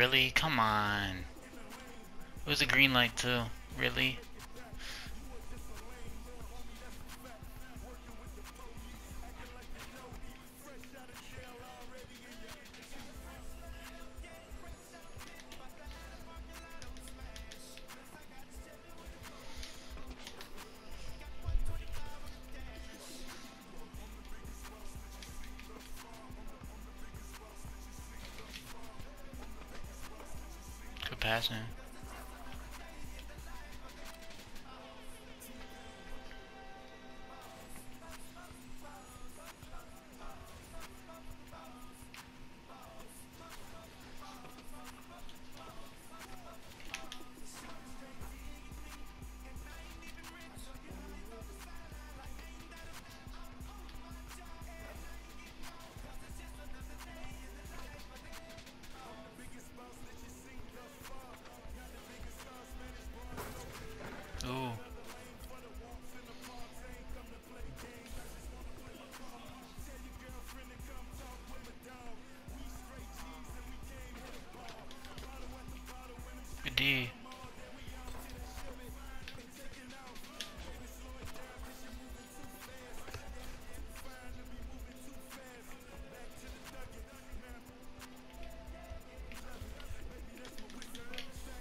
really? Come on. It was a green light too. Really? Passing.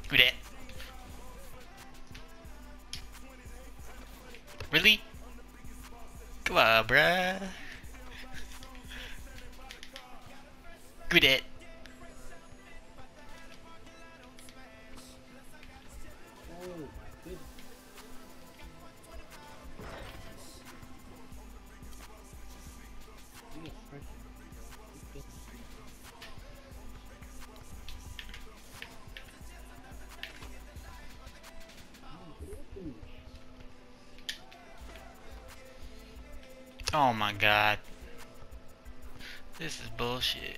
Good it. Really? Come on, bruh. Good it. Oh my god. This is bullshit.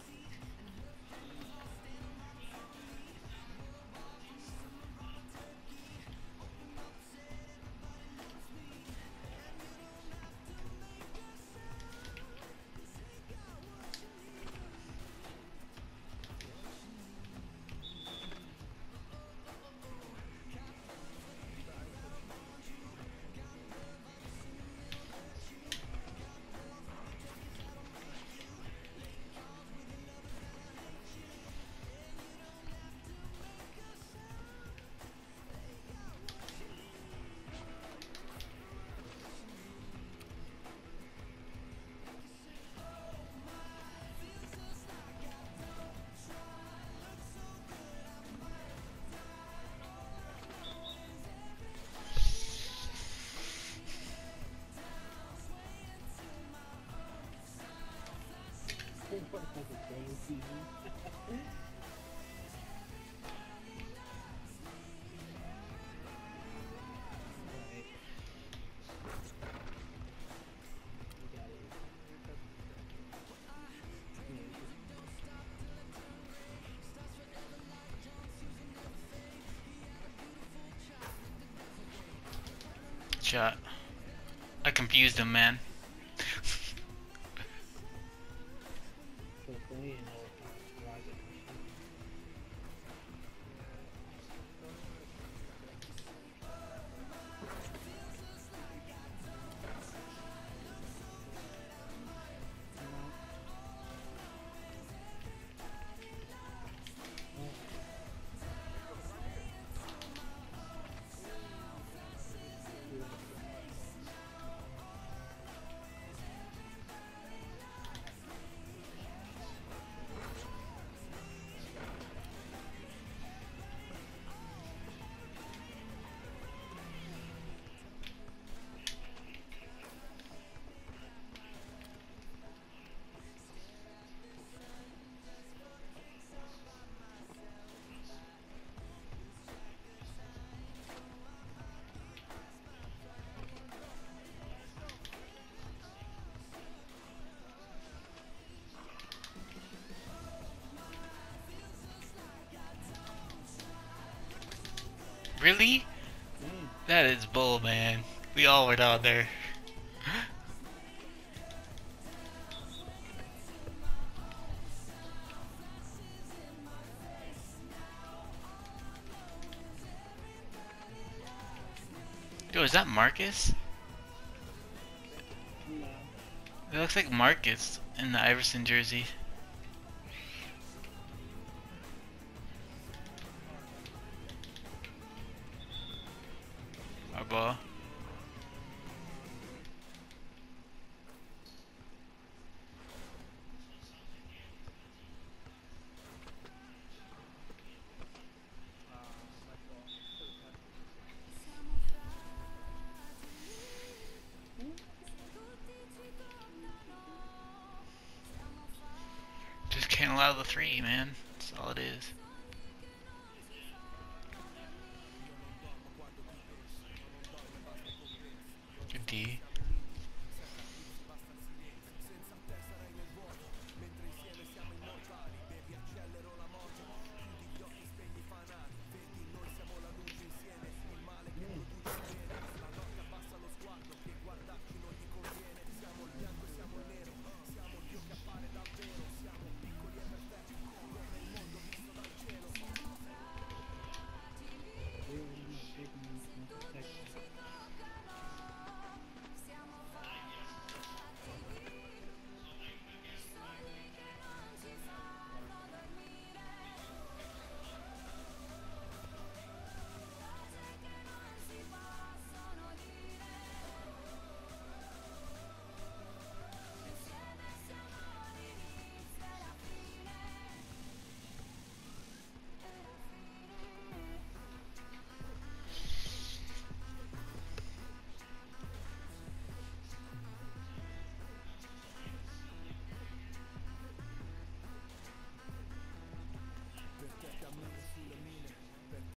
Shot. I confused him, man. Really? That is bull, man. We all were down there. Yo, is that Marcus? No. It looks like Marcus in the Iverson jersey. Ball. Just can't allow the three, man. That's all it is. D.